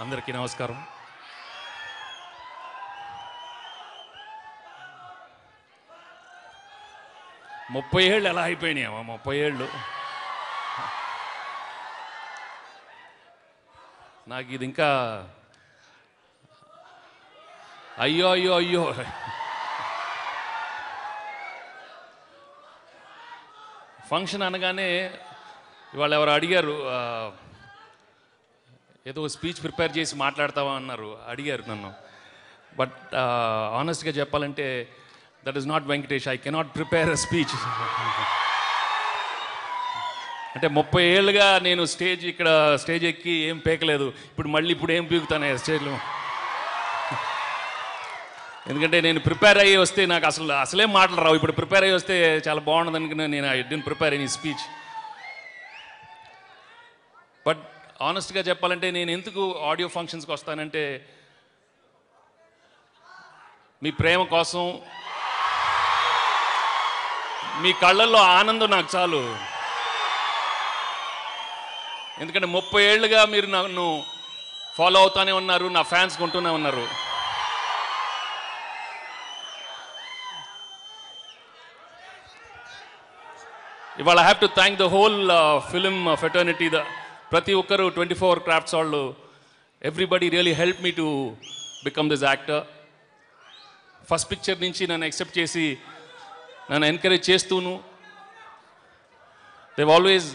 అందరికీ నమస్కారం. ముప్పై ఏళ్ళు ఎలా అయిపోయినాయమ్మా ముప్పై ఏళ్ళు. నాకు ఇది ఇంకా అయ్యో అయ్యో అయ్యో. ఫంక్షన్ అనగానే ఇవాళ ఎవరు అడిగారు ఏదో స్పీచ్ ప్రిపేర్ చేసి మాట్లాడతావా అన్నారు. అడిగారు నన్ను. బట్ ఆనెస్ట్గా uh, చెప్పాలంటే that is not Venkatesh I cannot prepare a speech అంటే ముప్పై ఏళ్ళుగా నేను స్టేజ్ ఇక్కడ స్టేజ్ ఎక్కి ఏం పీకలేదు. ఇప్పుడు మళ్ళీ ఇప్పుడు ఏం పీకుతాను స్టేజ్లో ఎందుకంటే నేను ప్రిపేర్ అయ్యి వస్తే నాకు అసలు అసలే మాటలు రావు. ఇప్పుడు ప్రిపేర్ అయ్యి వస్తే చాలా బాగుండదు అనుకుని నేను. I didn't prepare any speech but ఆనెస్ట్గా చెప్పాలంటే నేను ఎందుకు ఆడియో ఫంక్షన్స్కి వస్తానంటే మీ ప్రేమ కోసం. మీ కళ్ళల్లో ఆనందం నాకు చాలు. ఎందుకంటే ముప్పై ఏళ్ళుగా మీరు నన్ను ఫాలో అవుతానే ఉన్నారు నా ఫ్యాన్స్ కొంటూనే ఉన్నారు. ఇవాళ have to thank the whole film fraternity the ప్రతి ఒక్కరు ట్వంటీ ఫోర్ క్రాఫ్ట్స్ వాళ్ళు everybody really help me to become this actor first picture నుంచి నన్ను యాక్సెప్ట్ చేసి నన్ను encourage చేస్తూను. They've always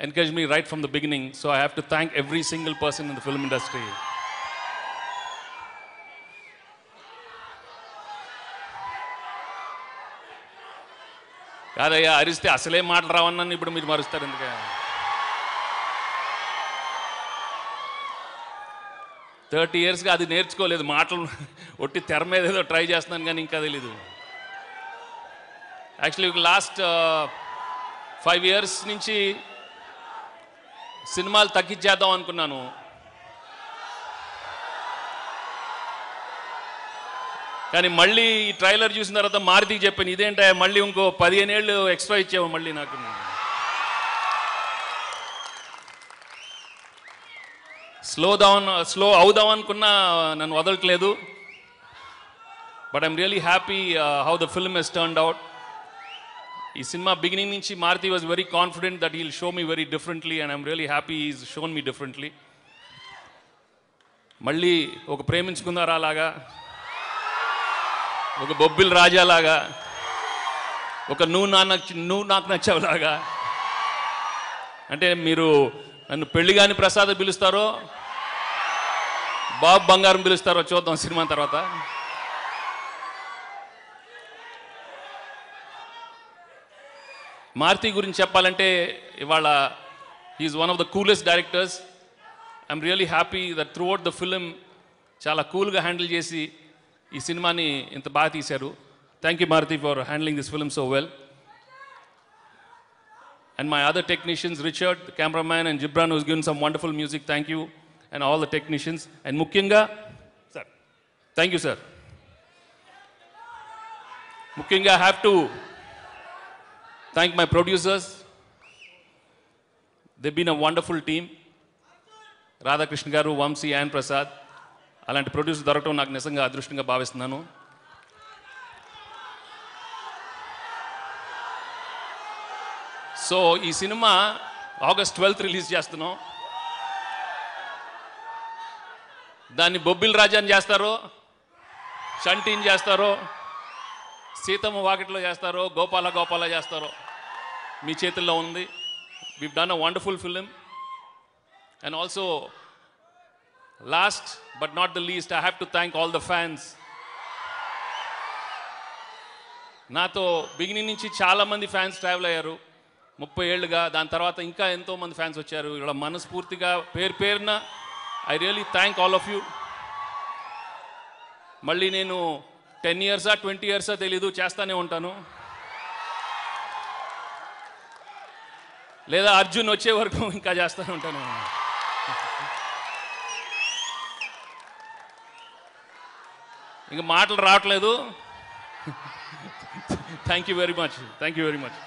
encourage me right from the beginning so I have to thank every single person in the film industry కాదయ్యా అరిస్తే అసలే మాటలు రావన్నాను ఇప్పుడు మీరు మరుస్తారు ఎందుకంటే థర్టీ ఇయర్స్గా అది నేర్చుకోలేదు. మాటలు ఒట్టి తెర మీద ఏదో ట్రై చేస్తున్నాను కానీ ఇంకా తెలీదు. యాక్చువల్లీ లాస్ట్ ఫైవ్ ఇయర్స్ నుంచి సినిమాలు తగ్గించేద్దాం అనుకున్నాను. కానీ మళ్ళీ ఈ ట్రైలర్ చూసిన తర్వాత మారుతికి చెప్పాను ఇదేంటా మళ్ళీ ఇంకో పదిహేను ఏళ్ళు ఎక్స్ట్రా ఇచ్చావు మళ్ళీ నాకు? స్లో డౌన్ స్లో అవుదాం అనుకున్నా నన్ను వదలట్లేదు. But I'm really happy how the film has turned out ఈ సినిమా బిగినింగ్ నుంచి Maruthi was very confident that he'll show me very differently and I'm really happy is shown me differently మళ్ళీ ఒక ప్రేమించుకున్నారా అలాగా ఒక బొబ్బిల్ రాజాలాగా ఒక నువ్వు నా నువ్వు నాకు నచ్చావులాగా అంటే మీరు నన్ను పెళ్ళి కాని ప్రసాద్ పిలుస్తారో బాబు బంగారం పిలుస్తారో చూద్దాం సినిమా తర్వాత. మారుతి గురించి చెప్పాలంటే ఇవాళ is one of the coolest directors I'm really happy that throughout the film చాలా కూల్గా హ్యాండిల్ చేసి ఈ సినిమాని ఇంత బాగా తీశారు. Thank you Maruthi for handling this film so well and my other technicians Richard cameraman and Ghibran Gibran, who's some wonderful music thank you and all the technicians and ముఖ్యంగా sir thank you sir ముఖ్యంగా have to thank my producers the been a wonderful team Radhakrishna garu Vamsi ఆయన్ ప్రసాద్ అలాంటి producer దొరకటం నాకు నిజంగా అదృష్టంగా భావిస్తున్నాను. So ఈ cinema August twelfth release చేస్తున్నాం. దాన్ని బొబ్బిల్ రాజాని చేస్తారో షంటీని చేస్తారో సీతమ్మ వాకిట్లో చేస్తారో గోపాల గోపాల చేస్తారో మీ చేతుల్లో ఉంది. We done a wonderful film and also last but not the least I have to thank all the fans నాతో బిగినింగ్ నుంచి చాలామంది ఫ్యాన్స్ ట్రావెల్ అయ్యారు. ముప్పై ఏళ్ళుగా దాని తర్వాత ఇంకా ఎంతో మంది ఫ్యాన్స్ వచ్చారు. ఇక్కడ మనస్ఫూర్తిగా పేరు పేరున I really thank all of you మళ్ళీ నేను టెన్ ఇయర్సా ట్వంటీ ఇయర్సా తెలీదు చేస్తానే ఉంటాను. లేదా అర్జున్ వచ్చే వరకు ఇంకా చేస్తూనే ఉంటాను. ఇంకా మాటలు రావట్లేదు. Thank you very much thank you very much